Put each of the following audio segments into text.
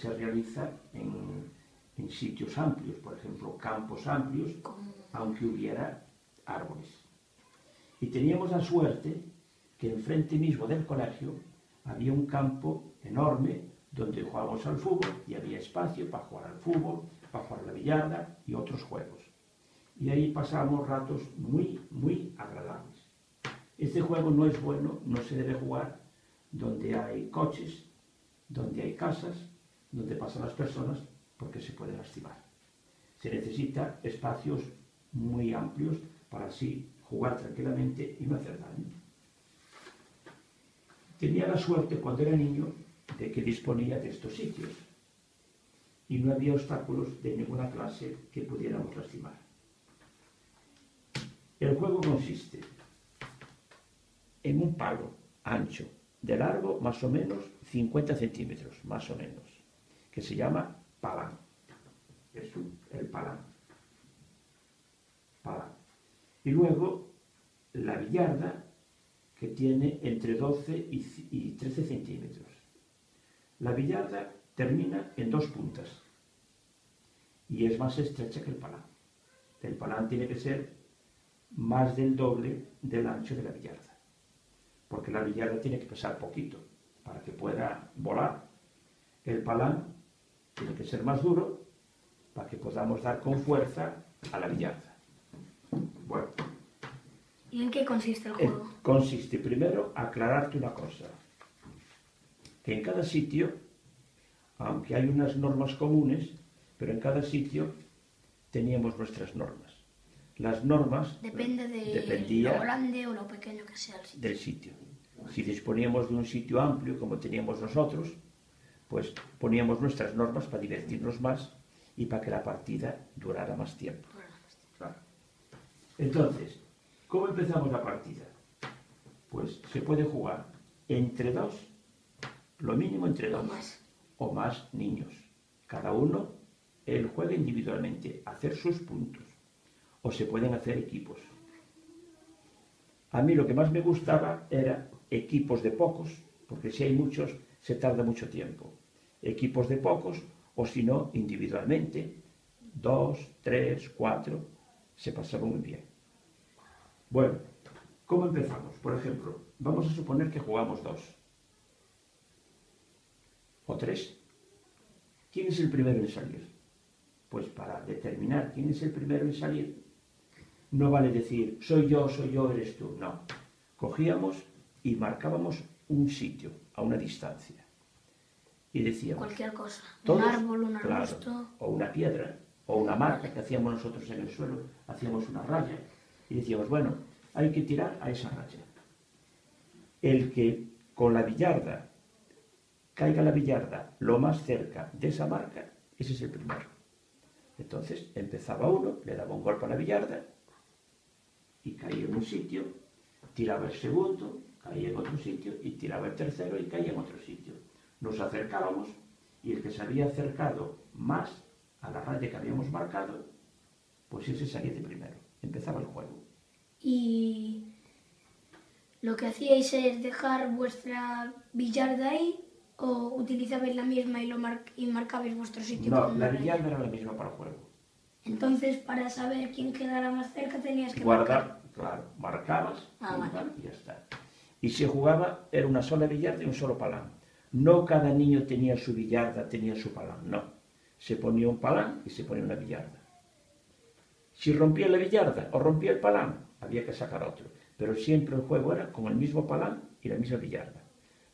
se realiza en, sitios amplios, por ejemplo, campos amplios, aunque hubiera árboles. Y teníamos la suerte que enfrente mismo del colegio había un campo enorme donde jugábamos al fútbol y había espacio para jugar al fútbol, para jugar a la billarda y otros juegos. Y ahí pasábamos ratos muy, muy agradables. Este juego no es bueno, no se debe jugar donde hay coches, donde hay casas, donde pasan las personas, porque se puede lastimar. Se necesita espacios muy amplios para así jugar tranquilamente y no hacer daño. Tenía la suerte cuando era niño de que disponía de estos sitios y no había obstáculos de ninguna clase que pudiéramos lastimar. El juego consiste en un palo ancho, de largo más o menos 50 centímetros, más o menos, que se llama palán. Es el palán. Palán. Y luego la billarda, que tiene entre 12 y 13 centímetros. La billarda termina en dos puntas y es más estrecha que el palán. El palán tiene que ser más del doble del ancho de la billarda, porque la billarda tiene que pesar poquito para que pueda volar. El palán tiene que ser más duro para que podamos dar con fuerza a la billarda. Bueno. ¿Y en qué consiste el juego? consiste primero aclararte una cosa, que en cada sitio, aunque hay unas normas comunes, pero en cada sitio teníamos nuestras normas. Las normas Depende de lo grande o lo pequeño que sea el sitio. Del sitio. Si disponíamos de un sitio amplio como teníamos nosotros, pues poníamos nuestras normas para divertirnos más y para que la partida durara más tiempo. Entonces, ¿cómo empezamos la partida? Pues se puede jugar entre dos, lo mínimo entre dos, o más niños. Cada uno, él juega individualmente, hacer sus puntos. O se pueden hacer equipos. A mí lo que más me gustaba era equipos de pocos, porque si hay muchos se tarda mucho tiempo. Equipos de pocos, o si no, individualmente, dos, tres, cuatro, se pasaba muy bien. Bueno, ¿cómo empezamos? Por ejemplo, vamos a suponer que jugamos dos o tres. ¿Quién es el primero en salir? Pues para determinar quién es el primero en salir, no vale decir soy yo, soy yo, eres tú. No. Cogíamos y marcábamos un sitio a una distancia. Y decíamos... Cualquier cosa. un árbol, un arbusto... o una piedra, o una marca que hacíamos nosotros en el suelo. Hacíamos una raya. Y decíamos, bueno, hay que tirar a esa raya. El que con la billarda caiga la billarda lo más cerca de esa marca, ese es el primero. Entonces empezaba uno, le daba un golpe a la billarda y caía en un sitio, tiraba el segundo, caía en otro sitio y tiraba el tercero y caía en otro sitio. Nos acercábamos y el que se había acercado más a la raya que habíamos marcado, pues ese salía de primero. Empezaba el juego. Y lo que hacíais es dejar vuestra billarda ahí o utilizabais la misma y, lo y marcabais vuestro sitio. No, la billarda era la misma para el juego. Entonces, para saber quién quedara más cerca tenías que Guardar, claro, marcabas ah, y ya está. Y se jugaba, era una sola billarda y un solo palán. No cada niño tenía su billarda, tenía su palán, no. Se ponía un palán y se ponía una billarda. Si rompía la billarda o rompía el palán, había que sacar otro. Pero siempre el juego era con el mismo palán y la misma billarda,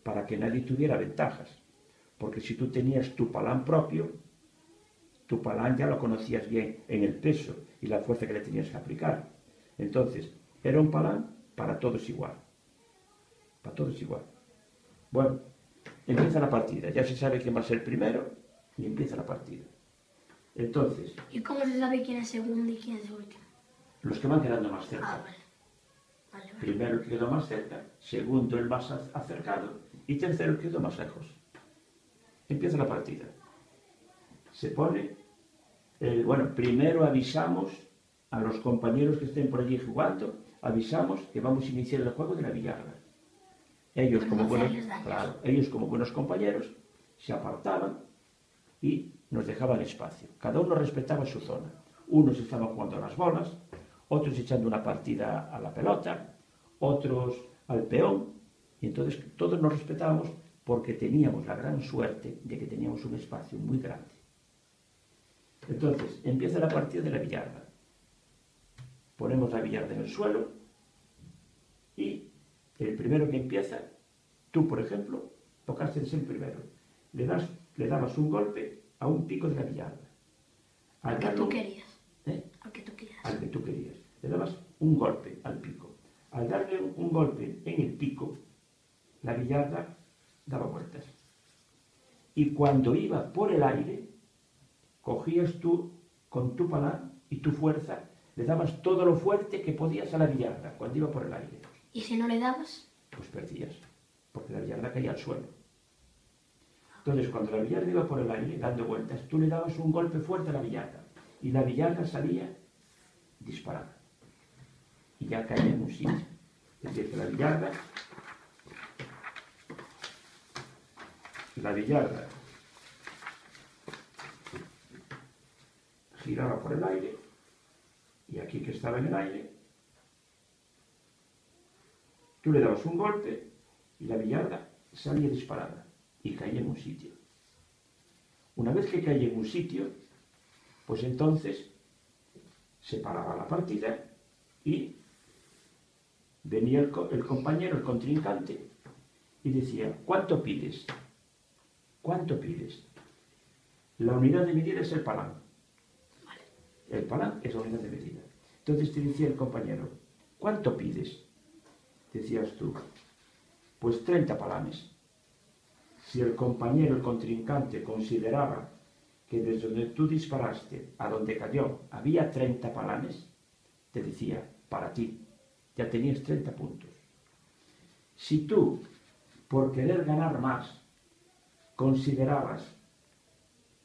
para que nadie tuviera ventajas. Porque si tú tenías tu palán propio, tu palán ya lo conocías bien en el peso y la fuerza que le tenías que aplicar. Entonces, era un palán para todos igual. Para todos igual. Bueno, empieza la partida. Ya se sabe quién va a ser primero y empieza la partida. Entonces... ¿Y cómo se sabe quién es segundo y quién es último? Los que van quedando más cerca. Ah, primero el que quedó más cerca, segundo el más acercado y tercero el que quedó más lejos. Empieza la partida. Se pone... El, bueno, primero avisamos a los compañeros que estén por allí jugando avisamos que vamos a iniciar el juego de la billarda. Ellos como, no buenos, claro, ellos como buenos compañeros se apartaban y nos dejaban espacio. Cada uno respetaba su zona. Unos estaban jugando a las bolas, otros echando una partida a la pelota, otros al peón. Y entonces todos nos respetábamos porque teníamos la gran suerte de que teníamos un espacio muy grande. Entonces, empieza la partida de la billarda. Ponemos la billarda en el suelo y el primero que empieza, tú por ejemplo, tocaste el primero. Le, das, le dabas un golpe a un pico de la billarda. Al que tú querías. ¿eh? Al que tú quieras. al que tú querías. Le dabas un golpe al pico. Al darle un, golpe en el pico, la billarda daba vueltas. Y cuando iba por el aire, cogías tú con tu palanca y tu fuerza, le dabas todo lo fuerte que podías a la billarda cuando iba por el aire. Y si no le dabas, Pues perdías, porque la billarda caía al suelo. Entonces, cuando la billarda iba por el aire dando vueltas, tú le dabas un golpe fuerte a la billarda y la billarda salía disparada. Y ya caía en un sitio. Es decir, que la billarda, la billarda giraba por el aire y aquí que estaba en el aire, tú le dabas un golpe y la billarda salía disparada y caía en un sitio. Una vez que caía en un sitio, pues entonces se paraba la partida y venía el, co- el compañero, el contrincante, y decía, ¿cuánto pides? ¿Cuánto pides? La unidad de medida es el palán. El palán es la unidad de medida. Entonces te decía el compañero, ¿cuánto pides? Decías tú, pues 30 palanes. Si el compañero, el contrincante, consideraba que desde donde tú disparaste a donde cayó había 30 palanes, te decía, para ti, ya tenías 30 puntos. Si tú, por querer ganar más, considerabas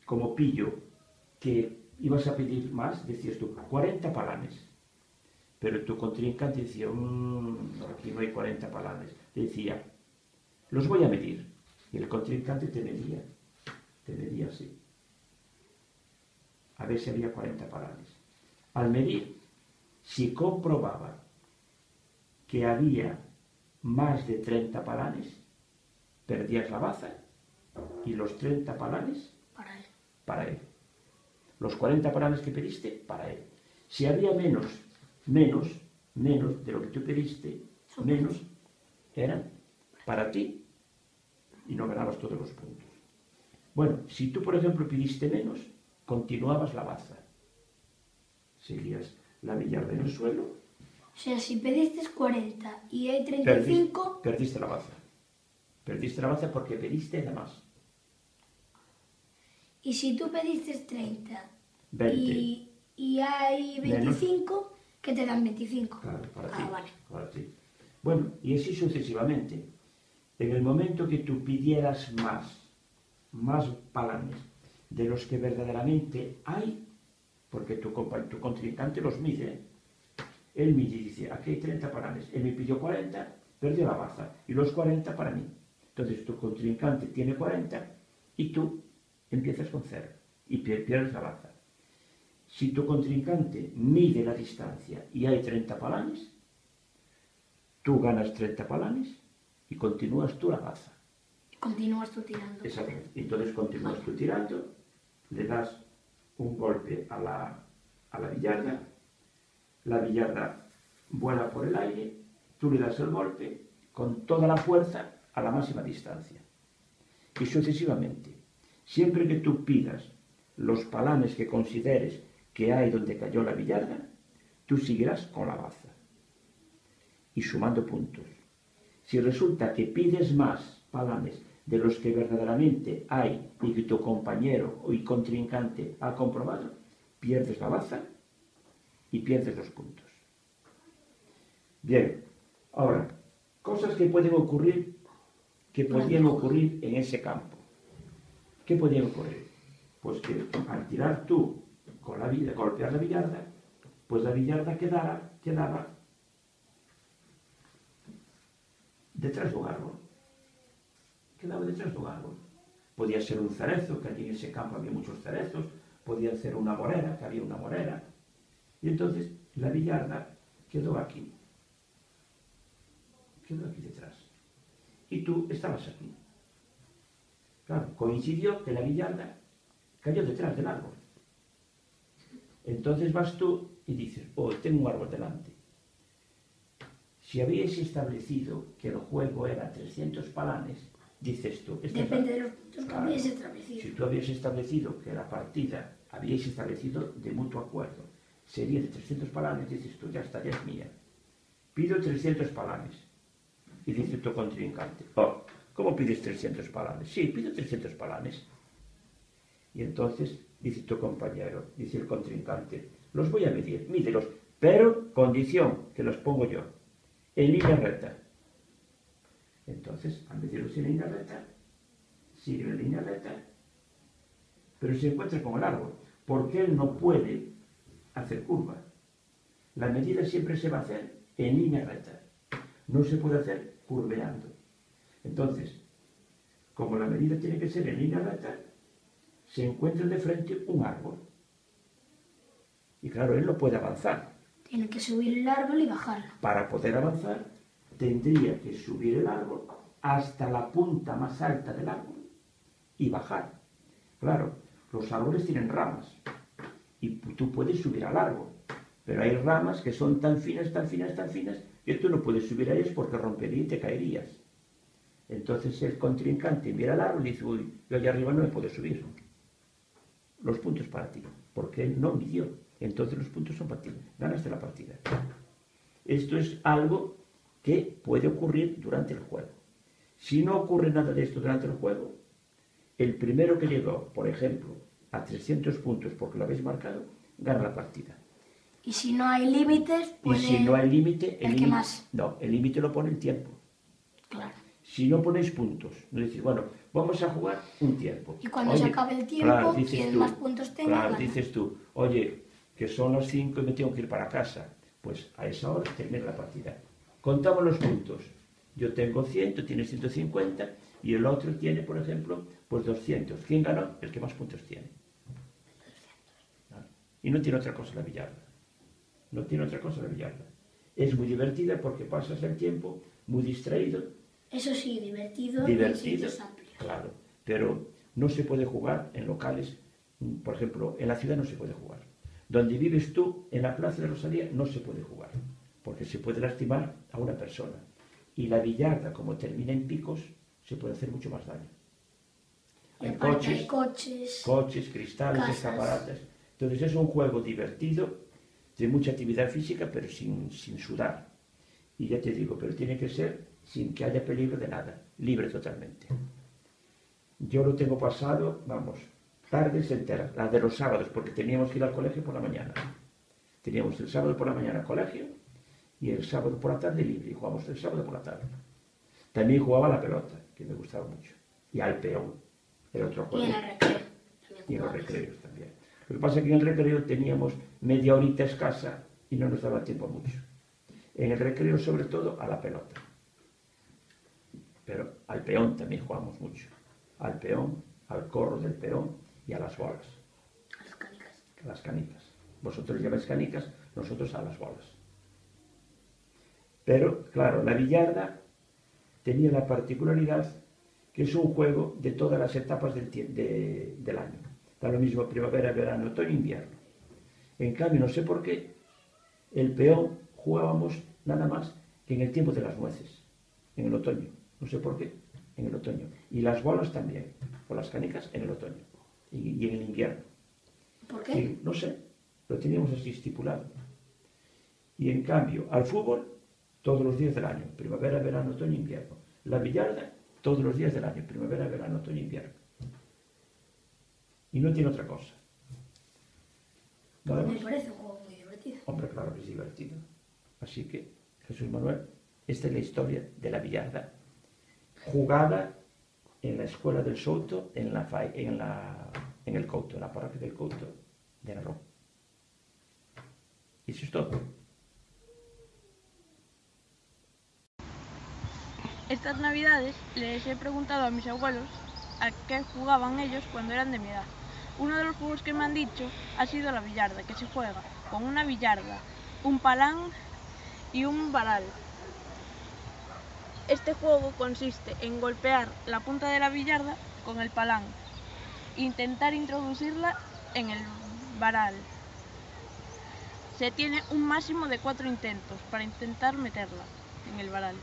como pillo que ibas a pedir más, decías tú, 40 palanes. Pero tu contrincante decía, "Mm, no, aquí no hay 40 palanes. Decía, los voy a medir. Y el contrincante te medía, te medía así. A ver si había 40 palanes. Al medir, si comprobaba que había más de 30 palanes, perdías la baza y los 30 palanes para él. para él. Los 40 palanes que pediste, para él. Si había menos, menos, menos de lo que tú pediste, menos, eran para ti y no ganabas todos los puntos. Bueno, si tú, por ejemplo, pidiste menos, continuabas la baza. Seguías la billarda en el suelo, O sea, si pediste 40 y hay perdiste, 35, perdiste la baza. Perdiste la baza porque pediste de más. y si tú pediste 30 20. y, y hay Menos. 25, que te dan 25. Claro, para ah, ti. vale. para ti. Bueno, y así sucesivamente. En el momento que tú pidieras más, más palanes de los que verdaderamente hay, porque tu, tu contrincante los mide, él mide y dice, aquí hay 30 palanes, él me pidió 40, perdió la baza, y los 40 para mí. Entonces tu contrincante tiene 40 y tú empiezas con cero y pier- pierdes la baza. Si tu contrincante mide la distancia y hay 30 palanes, tú ganas 30 palanes y continúas tú la baza. Continúas tú tirando. Exactamente. Entonces continúas tú tirando, le das un golpe a la, a la billarda, la billarda vuela por el aire, tú le das el golpe con toda la fuerza a la máxima distancia. Y sucesivamente, siempre que tú pidas los palanes que consideres que hay donde cayó la billarda, tú seguirás con la baza y sumando puntos. Si resulta que pides más palanes de los que verdaderamente hay y que tu compañero y contrincante ha comprobado, pierdes la baza y pierdes los puntos. Bien, ahora, cosas que pueden ocurrir, que podían ocurrir en ese campo. ¿Qué podían ocurrir? Pues que al tirar tú con la vida, golpear la billarda, pues la billarda quedara, quedaba detrás dun árbol. Quedaba detrás dun árbol. Podía ser un cerezo, que allí en ese campo había muchos cerezos, podía ser una morera, que había una morera. Y entonces la billarda quedó aquí. Quedó aquí detrás. Y tú estabas aquí. Claro, coincidió que la billarda cayó detrás del árbol. Entonces vas tú y dices, oh, tengo un árbol delante. Si habíais establecido que el juego era 300 palanes, dices tú... Este Depende de los puntos que habíais establecido. Si tú habías establecido que la partida habíais establecido de mutuo acuerdo, sería de 300 palanes, dices tú, ya está, ya es mía. Pido 300 palanes. Y dice tu contrincante, oh, ¿cómo pides 300 palanes? Sí, pido 300 palanes. Y entonces dice tu compañero, dice el contrincante, los voy a medir, mídelos, pero condición que los pongo yo, en línea recta. Entonces, al medirlos en línea recta, sigue en línea recta, pero se encuentra con el árbol, porque él no puede hacer curva. La medida siempre se va a hacer en línea recta, no se puede hacer curveando. Entonces, como la medida tiene que ser en línea recta, se encuentra de frente un árbol. Y claro, él no puede avanzar. Tiene que subir el árbol y bajarlo. Para poder avanzar, tendría que subir el árbol hasta la punta más alta del árbol y bajar. Claro, los árboles tienen ramas y tú puedes subir al árbol, pero hay ramas que son tan finas, tan finas, tan finas, que tú no puedes subir a ellas porque rompería y te caerías. Entonces el contrincante mira al árbol y dice, uy, yo allá arriba no me puedo subir los puntos para ti, porque él no midió. Entonces los puntos son para ti, ganaste la partida. Esto es algo que puede ocurrir durante el juego. Si no ocurre nada de esto durante el juego, el primero que llegó, por ejemplo, a 300 puntos porque lo habéis marcado, gana la partida. Y si no hay límites, Y si no hay límite, el, límite... No, el límite lo pone el tiempo. Claro. Si no ponéis puntos, no decís, bueno, vamos a jugar un tiempo. Y cuando se acabe el tiempo, quien más puntos tenga, Claro, dices tú, oye, que son las 5 y me tengo que ir para casa. Pues a esa hora termina la partida. Contamos los puntos. Yo tengo 100, tú tienes 150 y el otro tiene, por ejemplo, pues 200. ¿Quién ganó? El que más puntos tiene. Y no tiene otra cosa la billarda. No tiene otra cosa la billarda. Es muy divertida porque pasas el tiempo muy distraído. Eso sí, divertido, divertido Claro, pero no se puede jugar en locales, por ejemplo, en la ciudad no se puede jugar. Donde vives tú, en la plaza de Rosalía, no se puede jugar, porque se puede lastimar a una persona. Y la billarda, como termina en picos, se puede hacer mucho más daño. Hay coches, coches, coches, cristales, escaparates. Entonces es un juego divertido, de mucha actividad física, pero sin, sin sudar. Y ya te digo, pero tiene que ser sin que haya peligro de nada, libre totalmente. Yo lo tengo pasado, vamos, tardes enteras, las de los sábados, porque teníamos que ir al colegio por la mañana. Teníamos el sábado por la mañana colegio y el sábado por la tarde libre, y jugamos el sábado por la tarde. También jugaba la pelota, que me gustaba mucho, y al peón, el otro juego. Y recreo. Y en los recreos también. Lo que pasa es que en el recreo teníamos media horita escasa y no nos daba tiempo mucho. En el recreo, sobre todo, a la pelota. Pero al peón también jugamos mucho al peón, al corro del peón y a las bolas. A las canicas. A las canicas. Vosotros lleváis canicas, nosotros a las bolas. Pero, claro, la billarda tenía la particularidad que es un juego de todas las etapas del, del año. Da lo mismo primavera, verano, otoño, invierno. En cambio, no sé por qué, el peón jugábamos nada más que en el tiempo de las nueces, en el otoño. No sé por qué en el otoño. Y las bolas también, o las canicas en el otoño y, en el invierno. ¿Por qué? no sé, lo teníamos así estipulado. Y en cambio, al fútbol, todos los días del año, primavera, verano, otoño, invierno. La billarda, todos los días del año, primavera, verano, otoño, invierno. Y no tiene otra cosa. Me parece un juego muy divertido. Hombre, claro que es divertido. Así que, Jesús Manuel, esta es la historia de la billarda jugada en la escuela del Souto, en, la, en, en el en la parroquia del Couto de Narón. Eso es todo. Estas navidades les he preguntado a mis abuelos a qué jugaban ellos cuando eran de mi edad. Uno de los juegos que me han dicho ha sido la billarda, que se juega con una billarda, un palán y un varal. Este juego consiste en golpear la punta de la billarda con el palán intentar introducirla en el varal. Se tiene un máximo de cuatro intentos para intentar meterla en el varal.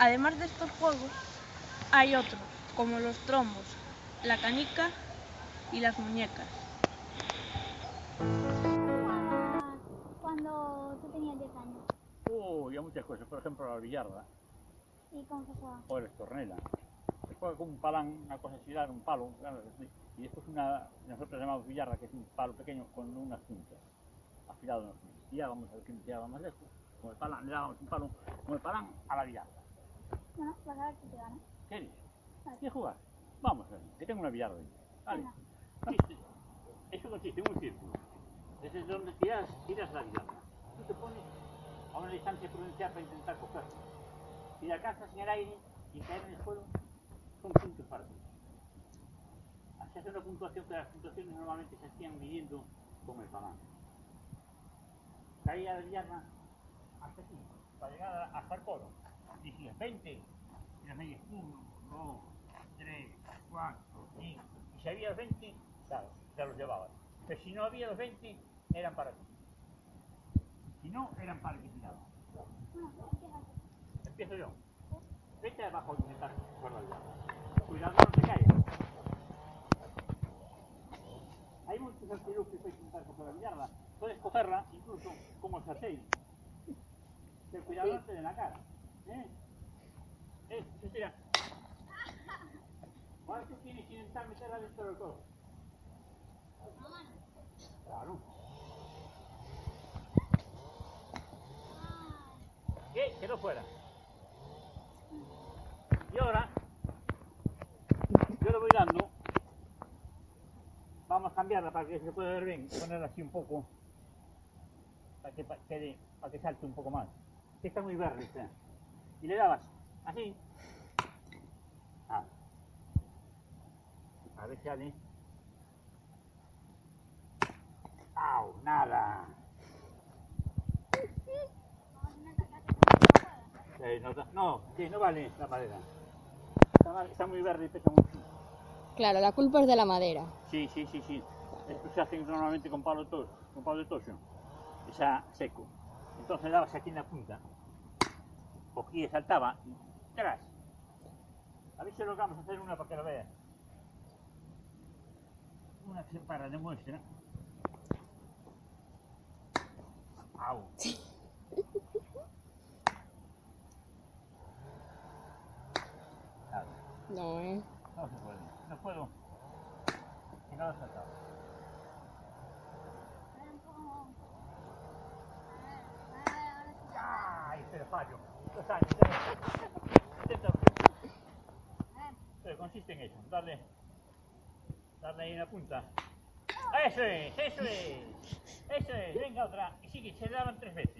Además de estos juegos, hay otros, como los trombos, la canica y las muñecas. Cuando tú tenías 10 años. Uy, hay muchas cosas, por ejemplo la billarda ¿Y cómo se juega? o la estornela. Se juega con un palán, una cosa así, dar un palo, y después una, nosotros llamamos billarda, que es un palo pequeño con unas puntas, afilado en los puntas. Y ya vamos a ver quién llegaba más lejos. Con el palán, le dábamos un palo, con el palán a la billarda. Bueno, vas a ver si te gana. ¿Quieres? ¿Quieres jugar? Vamos que tengo una. Vale. Venga. ¿Viste? Eso consiste en un círculo. Ese es donde tiras, tiras la billarda. Tú te pones a una distancia prudencial para intentar cogerlo. Si la alcanzas en el aire y caer en el suelo, son puntos para ti. Así hace una puntuación que las puntuaciones normalmente se hacían midiendo con el palán. Caía la billarda hasta aquí, para llegar a- hasta el coro. Decías 20, y las medias 1, 2, 3, 4, 5. Y si había los 20, claro, te los llevabas. Pero si no había los 20, eran para ti. Si no, eran para el que tiraba. Empiezo yo. Vete abajo la billarda. Cuidado no te caigas. Hay muchos artilugios para intentar coger la billarda. Puedes cogerla incluso como el sartén. Pero cuidado no te den la cara. ¿Eh? ¿Eh? Sí, tira. Ahora tú tienes que intentar meterla dentro del codo. Claro. ¿Qué? Quedó fuera. Y ahora, yo le voy dando. Vamos a cambiarla para que se pueda ver bien. Ponerla así un poco. Para que, pa- quede- para que salte un poco más. Que está muy verde. esta. Y le dabas así. Ah. A ver si sale. ¡Au! ¡Nada! Eh, no, no, sí, no vale la madera. Está, está muy verde y pesa mucho. Claro, la culpa es de la madera. Sí, sí, sí, sí. Esto se hace normalmente con palo, tos, con palo de tocho. Sea seco. Entonces dabas aquí en la punta. Cogía saltaba. Y tras. A ver si logramos hacer una para que lo veas. Una que se para de muestra. Au. No, ¿eh? No se puede. No puedo. Y no lo he ¡Ay, pero consiste en eso, darle, darle ahí en la punta. ¡Eso es! ¡Eso es! ¡Eso es! Venga otra. Y sigue, se le daban tres veces.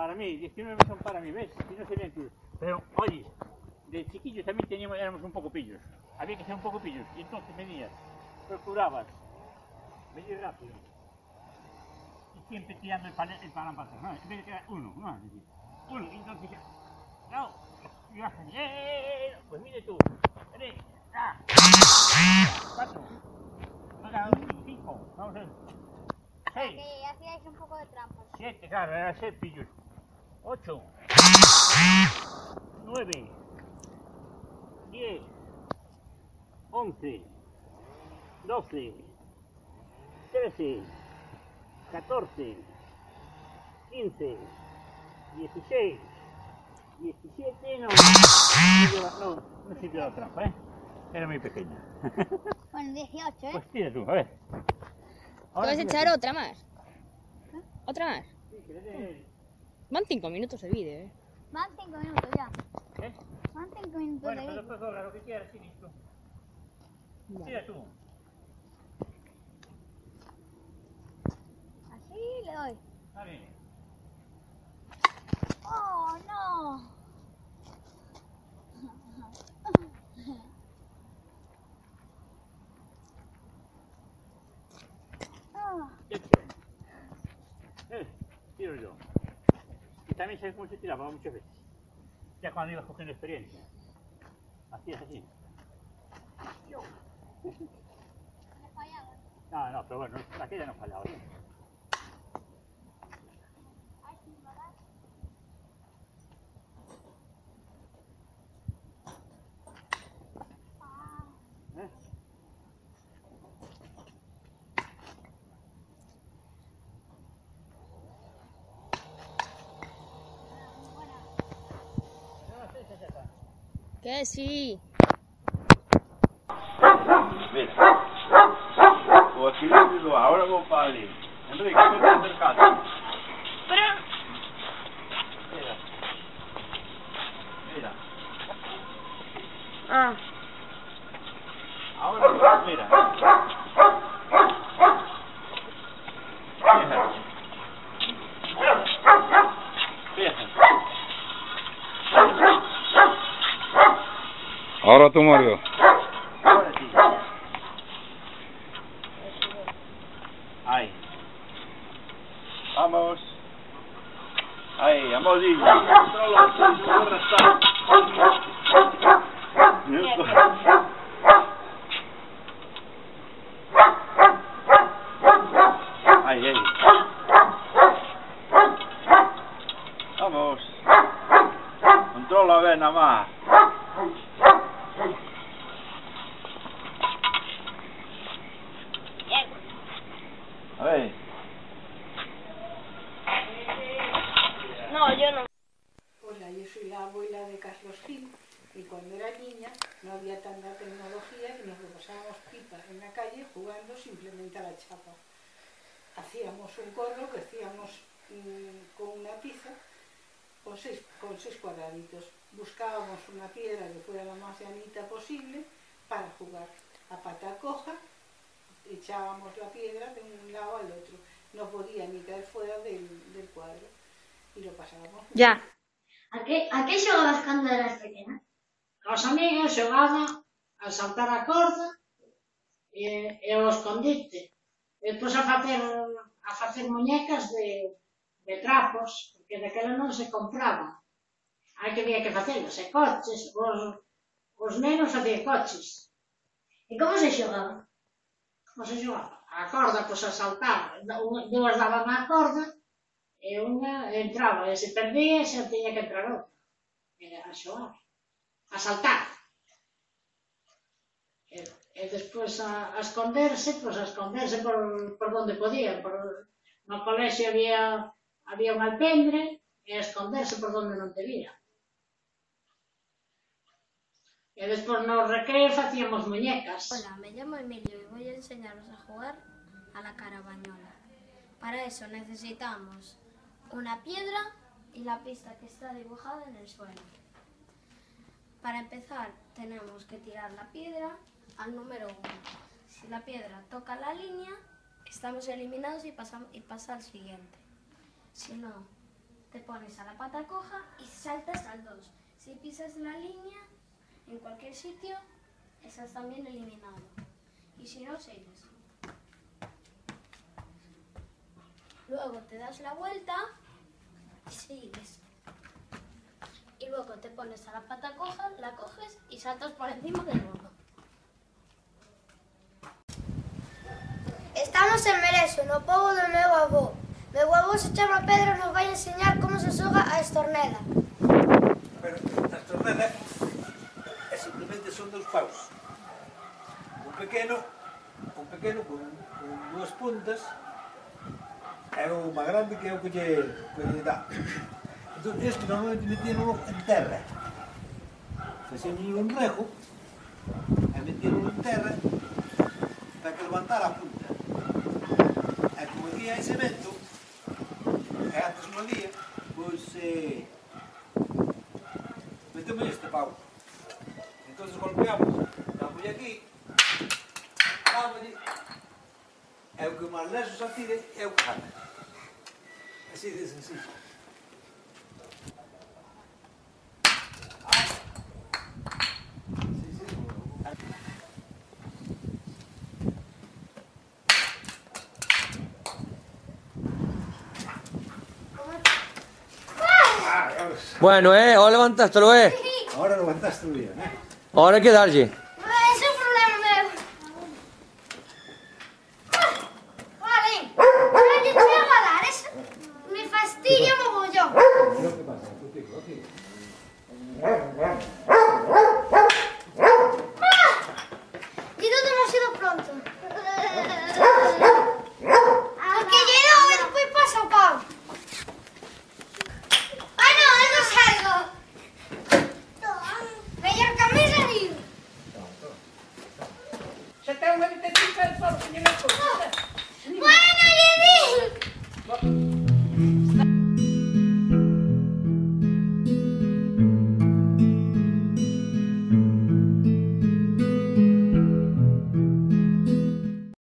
para mí, diecinueve son para mí, ¿ves? Si no serían tuyos. Pero, oye, de chiquillos también teníamos, éramos un poco pillos. Había que ser un poco pillos. Y entonces venías, procurabas venir rápido. Y siempre tirando el, pan, el para atrás. ¿no? En vez de quedar uno, no, decir, uno, y entonces no, y vas a ¡eh, eh, eh! Pues mire tú, tres, ah, cuatro, cinco, vamos a ver, seis, Que hacíais un poco de trampas. siete, claro, era ser pillos, ocho, nueve, diez, once, doce, trece, catorce, quince, dieciséis, diecisiete, no, no, no, sirvió la trampa, ¿eh? Era muy pequeña. Bueno, 18, ¿eh? Pues tira tú, a ver. Ahora Puedes echar otra más. Otra más. Sí, Van cinco minutos de vídeo, eh. Van 5 minutos ya. ¿Eh? Van 5 minutos Bueno, de pues vídeo. después dobla lo que quieras, sí, listo. Tira tú. Así le doy. Está bien. ¡Oh, no! Ah, Hecho. Eh, tiro yo. Y también sabes cómo se tiraba muchas veces. Ya cuando ibas cogiendo experiencia. Así es así. No, no, pero bueno, aquella no fallaba. ¿eh? Ay, sí, me va a dar. Ah, ¿Eh? Que sí. Mira. O equilibrio ahora compadre. Enrique, vete a acercarte. Mira. Mira. Ah, Ahora, mira. Fíjate. Fíjate. Ahora tú, Mario. Ahí. Vamos. Ahí, vamos. Ahí, ahí. Vamos. Controla, ver, nada más. A ver. no, yo no. Hola, yo soy la abuela de Carlos Gil y cuando era niña no había tanta tecnología y nos lo pasábamos pipa en la calle jugando simplemente a la chapa. Hacíamos un corro que hacíamos mm, con una tiza con seis cuadraditos. Buscábamos una piedra que fuera la más llanita posible para jugar a pata coja, echábamos la piedra de un lado al otro. No podía ni caer fuera del, del cuadro y lo pasábamos. Ya. A que, a que xogabas cando eras pequena? Aos amigos xogaba a saltar a corda e, e o escondite. Depois a facer, a facer muñecas de, de trapos, porque daquela non se compraba. hai que había que facelos, e coches, os, os nenos facían coches. E como se xogaba? Como se xogaba? A corda, pois, a saltar, dúas daban a corda, e unha entraba, e se perdía, e xa tiña que entrar outra. Era a xogar, a saltar. E, e despois a, a esconderse, pois a esconderse por, por onde podía, por, no colexio había, había un alpendre, e a esconderse por onde non te vía. E despois no recreo facíamos muñecas. Hola, me llamo Emilio y voy a enseñaros a jugar a la carabañola. Para eso necesitamos una piedra y la pista que está dibujada en el suelo. Para empezar tenemos que tirar la piedra al número 1. Si la piedra toca la línea, estamos eliminados y, pasam- y pasa al siguiente. Si no, te pones a la pata coja y saltas al 2. Si pisas la línea en cualquier sitio, estás también eliminado. Y si no, sigues. Luego te das la vuelta y sigues. Y luego te pones a la pata coja, la coges y saltas por encima del muro. Estamos en Mereso, no pobo do meu avó. Meu avó se chama Pedro e nos vai enseñar como se xoga a estornela. Pero as tornelas é dos paus. Un pequeno, un pequeno con, con dúas puntas, e o máis grande que é o que lle, que lle dá. Entón, este normalmente metíanlo en terra. Facían un rejo, e metíanlo en terra, para que levantara a punta. E como día hai cemento, e antes non había, pois, eh, metemos este pau. Golpeamos, damos aquí, damos e o que máis leso se atire é o que gana. Así de sencillo. Bueno, eh, ahora levantástelo, eh. Ahora levantaste bien, eh. Ahora hay que darlle.